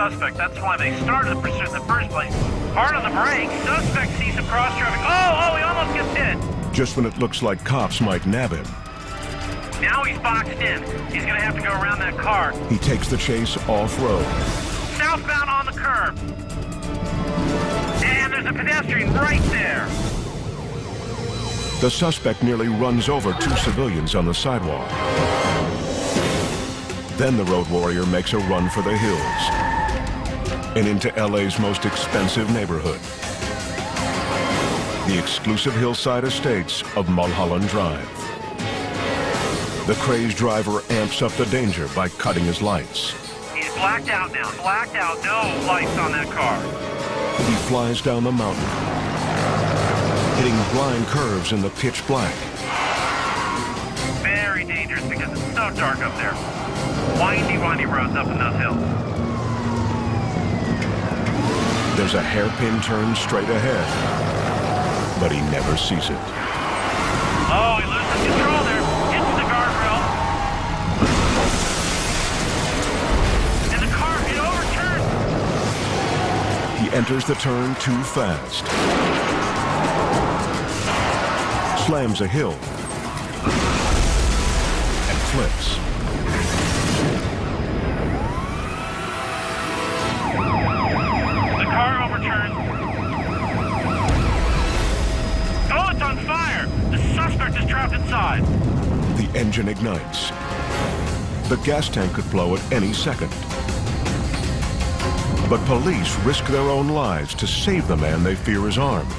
why they started the pursuit in the first place. Hard on the brake, suspect sees him cross traffic. Oh, oh, he almost gets hit. Just when it looks like cops might nab him, Now he's boxed in. He's gonna have to go around that car. he takes the chase off-road. Southbound on the curb. And there's a pedestrian right there. The suspect nearly runs over two civilians on the sidewalk. Then the road warrior makes a run for the hills and into LA's most expensive neighborhood. The exclusive hillside estates of Mulholland Drive. The crazed driver amps up the danger by cutting his lights. He's blacked out now. Blacked out. No lights on that car. He flies down the mountain, hitting blind curves in the pitch black. Very dangerous because it's so dark up there. Windy, windy roads up in those hills. There's a hairpin turn straight ahead, but he never sees it. Oh, he loses control there. Hits the guardrail. And the car, it overturned. He enters the turn too fast. Slams a hill. And flips. Inside. The engine ignites. The gas tank could blow at any second. But police risk their own lives to save the man they fear is armed.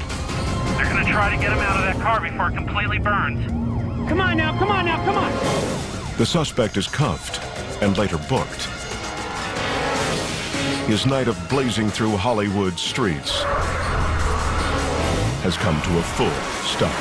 They're going to try to get him out of that car before it completely burns. Come on now, come on now, come on. The suspect is cuffed and later booked. His night of blazing through Hollywood streets has come to a full stop.